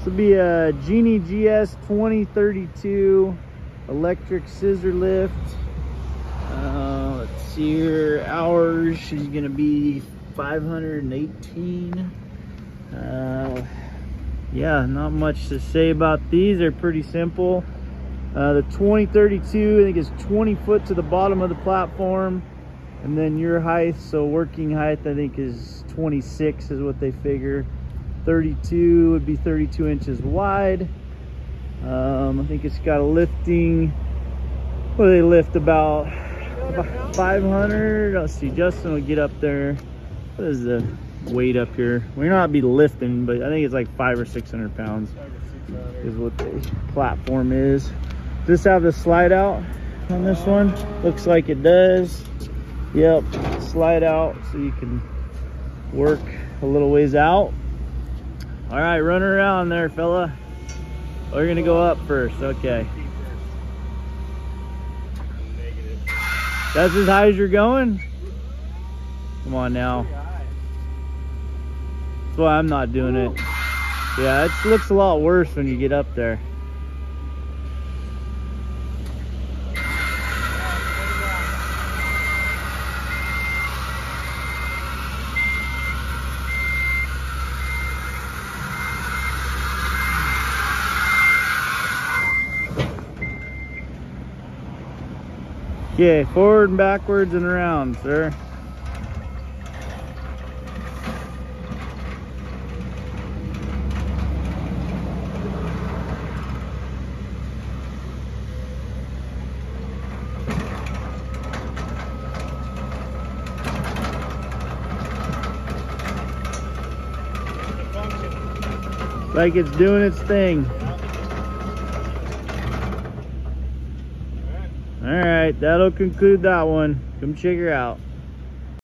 This will be a Genie GS 2032 electric scissor lift. Uh, let's see here, hours, she's gonna be 518. Uh, yeah, not much to say about these. They're pretty simple. Uh, the 2032, I think is 20 foot to the bottom of the platform. And then your height, so working height, I think is 26 is what they figure. 32 would be 32 inches wide. Um, I think it's got a lifting, what do they lift about 500? Let's see, Justin will get up there. What is the weight up here? We're not be lifting, but I think it's like five or 600 pounds is what the platform is. Does this have the slide out on this one? Looks like it does. Yep, slide out so you can work a little ways out. All right, run around there, fella. You're gonna go up first, okay. That's as high as you're going? Come on now. That's why I'm not doing it. Yeah, it looks a lot worse when you get up there. Okay, forward and backwards and around, sir. Like it's doing its thing. All right, that'll conclude that one. Come check her out.